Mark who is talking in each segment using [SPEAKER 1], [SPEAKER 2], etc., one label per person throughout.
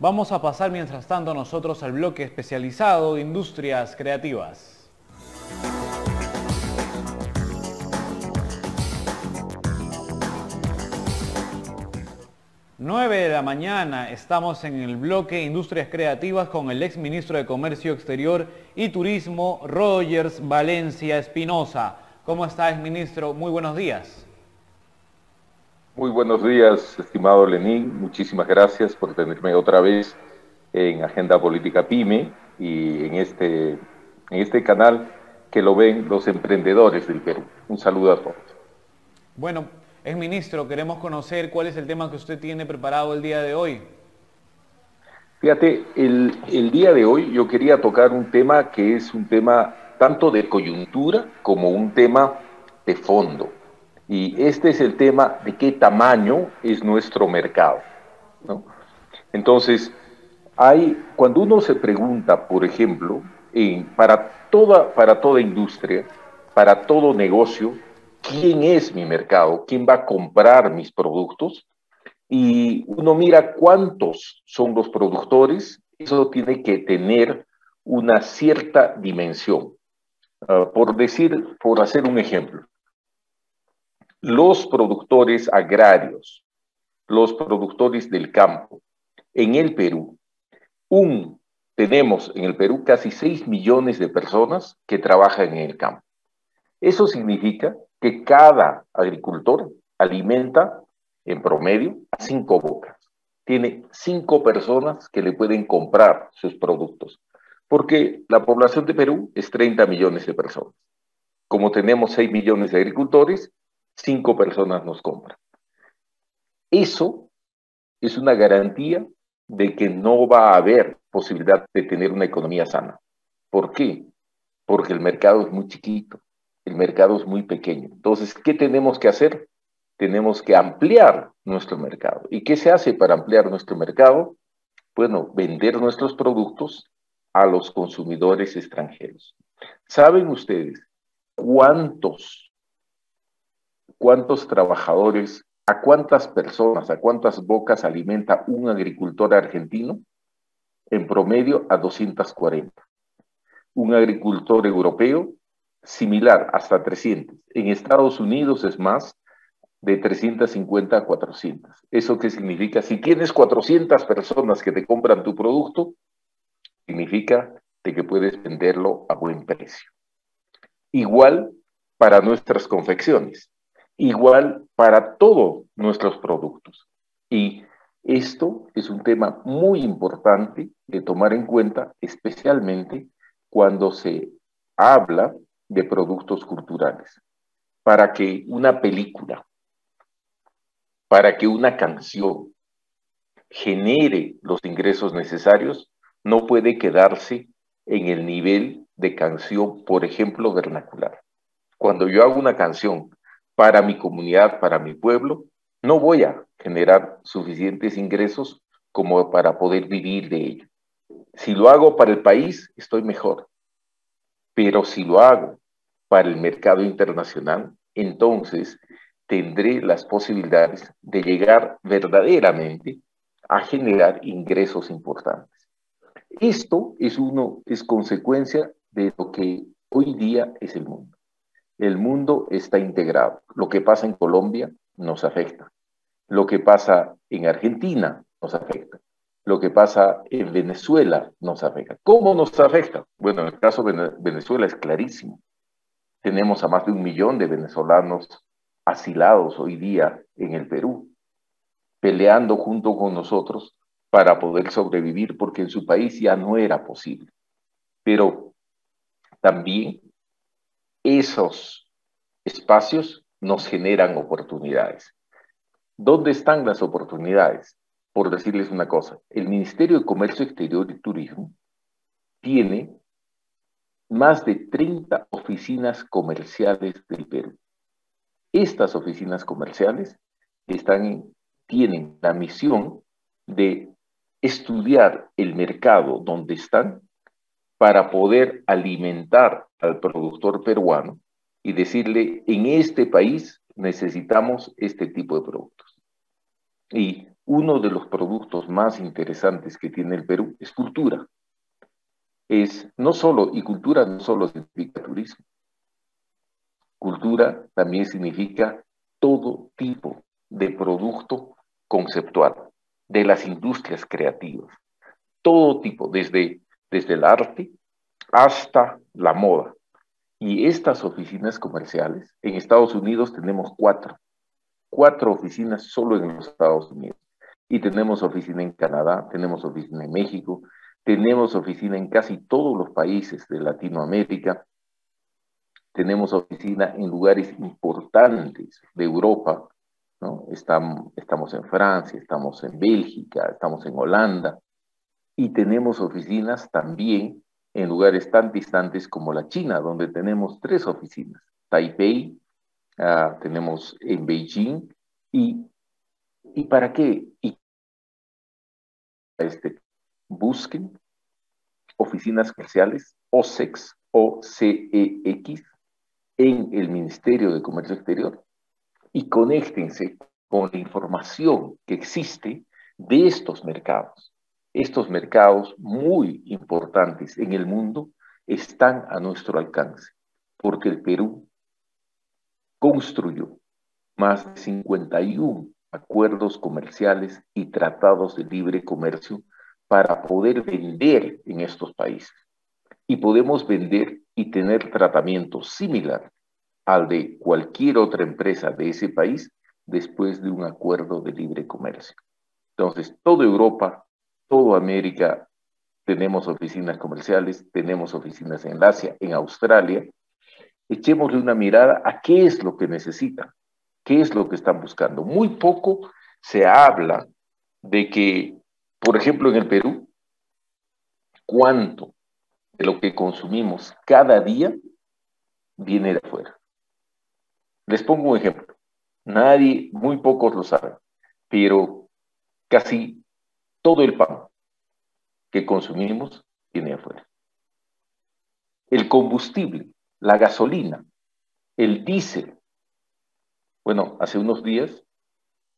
[SPEAKER 1] Vamos a pasar mientras tanto nosotros al bloque especializado de Industrias Creativas. 9 de la mañana estamos en el bloque Industrias Creativas con el ex ministro de Comercio Exterior y Turismo, Rogers Valencia Espinosa. ¿Cómo está, ex ministro? Muy buenos días.
[SPEAKER 2] Muy buenos días, estimado Lenín. Muchísimas gracias por tenerme otra vez en Agenda Política PYME y en este, en este canal que lo ven los emprendedores del Perú. Un saludo a todos.
[SPEAKER 1] Bueno, es ministro, queremos conocer cuál es el tema que usted tiene preparado el día de hoy.
[SPEAKER 2] Fíjate, el, día de hoy yo quería tocar un tema que es un tema tanto de coyuntura como un tema de fondo. Y este es el tema de qué tamaño es nuestro mercado. Entonces, hay, cuando uno se pregunta, por ejemplo, para, toda, para toda industria, para todo negocio, quién es mi mercado, quién va a comprar mis productos. Y uno mira cuántos son los productores, eso tiene que tener una cierta dimensión. Ah, por decir, por hacer un ejemplo, los productores agrarios, los productores del campo, en el Perú, un, tenemos en el Perú casi 6 millones de personas que trabajan en el campo. Eso significa que cada agricultor alimenta en promedio a cinco bocas. Tiene cinco personas que le pueden comprar sus productos, porque la población de Perú es 30 millones de personas. Como tenemos 6 millones de agricultores, cinco personas nos compran. Eso es una garantía de que no va a haber posibilidad de tener una economía sana. ¿Por qué? Porque el mercado es muy chiquito el mercado es muy pequeño. Entonces, ¿qué tenemos que hacer? Tenemos que ampliar nuestro mercado. ¿Y qué se hace para ampliar nuestro mercado? Bueno, vender nuestros productos a los consumidores extranjeros. ¿Saben ustedes cuántos, cuántos trabajadores, a cuántas personas, a cuántas bocas alimenta un agricultor argentino? En promedio a 240. Un agricultor europeo similar, hasta 300. En Estados Unidos es más, de 350 a 400. ¿Eso qué significa? Si tienes 400 personas que te compran tu producto, significa de que puedes venderlo a buen precio. Igual para nuestras confecciones, igual para todos nuestros productos. Y esto es un tema muy importante de tomar en cuenta, especialmente cuando se habla de productos culturales, para que una película, para que una canción genere los ingresos necesarios, no puede quedarse en el nivel de canción, por ejemplo, vernacular. Cuando yo hago una canción para mi comunidad, para mi pueblo, no voy a generar suficientes ingresos como para poder vivir de ello. Si lo hago para el país, estoy mejor. Pero si lo hago para el mercado internacional, entonces tendré las posibilidades de llegar verdaderamente a generar ingresos importantes. Esto es, uno, es consecuencia de lo que hoy día es el mundo. El mundo está integrado. Lo que pasa en Colombia nos afecta. Lo que pasa en Argentina nos afecta lo que pasa en Venezuela nos afecta. ¿Cómo nos afecta? Bueno, en el caso de Venezuela es clarísimo. Tenemos a más de un millón de venezolanos asilados hoy día en el Perú, peleando junto con nosotros para poder sobrevivir, porque en su país ya no era posible. Pero también esos espacios nos generan oportunidades. ¿Dónde están las oportunidades? por decirles una cosa, el Ministerio de Comercio Exterior y Turismo tiene más de 30 oficinas comerciales del Perú. Estas oficinas comerciales están tienen la misión de estudiar el mercado donde están para poder alimentar al productor peruano y decirle, en este país necesitamos este tipo de productos. Y uno de los productos más interesantes que tiene el Perú es cultura. Es no solo, y cultura no solo significa turismo. Cultura también significa todo tipo de producto conceptual, de las industrias creativas. Todo tipo, desde, desde el arte hasta la moda. Y estas oficinas comerciales, en Estados Unidos tenemos cuatro, cuatro oficinas solo en los Estados Unidos. Y tenemos oficina en Canadá, tenemos oficina en México, tenemos oficina en casi todos los países de Latinoamérica, tenemos oficina en lugares importantes de Europa, ¿no? Estamos, estamos en Francia, estamos en Bélgica, estamos en Holanda, y tenemos oficinas también en lugares tan distantes como la China, donde tenemos tres oficinas, Taipei, uh, tenemos en Beijing, y, ¿y para qué? Este, busquen oficinas comerciales, OSEX, O-C-E-X, en el Ministerio de Comercio Exterior y conéctense con la información que existe de estos mercados. Estos mercados muy importantes en el mundo están a nuestro alcance, porque el Perú construyó más de 51 acuerdos comerciales y tratados de libre comercio para poder vender en estos países. Y podemos vender y tener tratamiento similar al de cualquier otra empresa de ese país después de un acuerdo de libre comercio. Entonces, toda Europa, toda América, tenemos oficinas comerciales, tenemos oficinas en Asia, en Australia. Echémosle una mirada a qué es lo que necesitan, qué es lo que están buscando. Muy poco se habla de que por ejemplo, en el Perú, ¿cuánto de lo que consumimos cada día viene de afuera? Les pongo un ejemplo. Nadie, muy pocos lo saben, pero casi todo el pan que consumimos viene afuera. El combustible, la gasolina, el diésel. Bueno, hace unos días,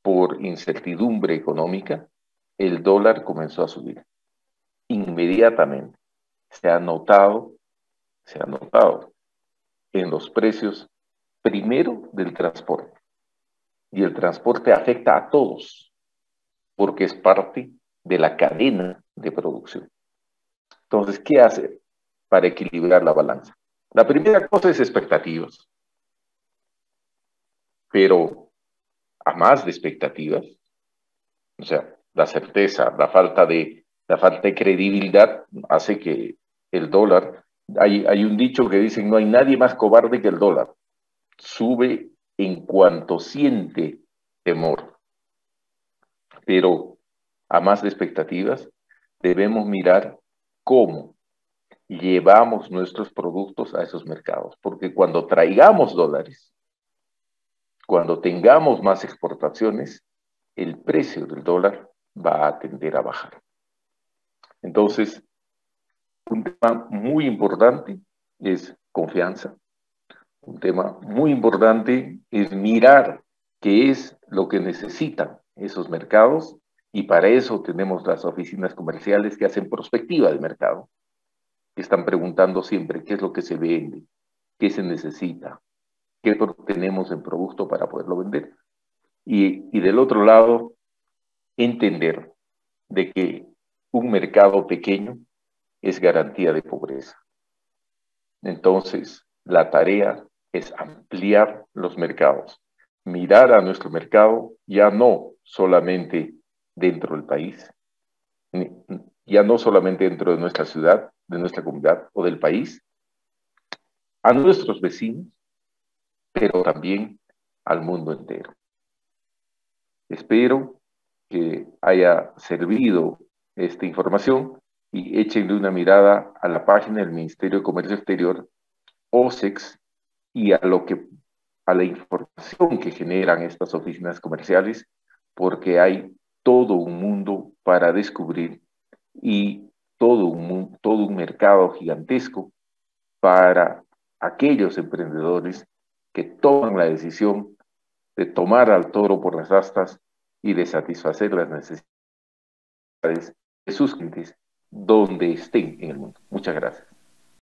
[SPEAKER 2] por incertidumbre económica, el dólar comenzó a subir. Inmediatamente se ha notado, se ha notado en los precios primero del transporte. Y el transporte afecta a todos, porque es parte de la cadena de producción. Entonces, ¿qué hace para equilibrar la balanza? La primera cosa es expectativas. Pero a más de expectativas, o sea, la certeza, la falta de, la falta de credibilidad hace que el dólar, hay, hay un dicho que dice, no hay nadie más cobarde que el dólar, sube en cuanto siente temor. Pero a más expectativas, debemos mirar cómo llevamos nuestros productos a esos mercados, porque cuando traigamos dólares, cuando tengamos más exportaciones, el precio del dólar va a tender a bajar. Entonces, un tema muy importante es confianza. Un tema muy importante es mirar qué es lo que necesitan esos mercados y para eso tenemos las oficinas comerciales que hacen prospectiva de mercado, que están preguntando siempre qué es lo que se vende, qué se necesita, qué tenemos en producto para poderlo vender. Y, y del otro lado, entender de que un mercado pequeño es garantía de pobreza. Entonces, la tarea es ampliar los mercados, mirar a nuestro mercado ya no solamente dentro del país, ya no solamente dentro de nuestra ciudad, de nuestra comunidad o del país, a nuestros vecinos, pero también al mundo entero. Espero que haya servido esta información y échenle una mirada a la página del Ministerio de Comercio Exterior, OSEX, y a lo que a la información que generan estas oficinas comerciales, porque hay todo un mundo para descubrir y todo un, todo un mercado gigantesco para aquellos emprendedores que toman la decisión de tomar al toro por las astas y de satisfacer las necesidades de sus clientes donde estén en el mundo. Muchas gracias.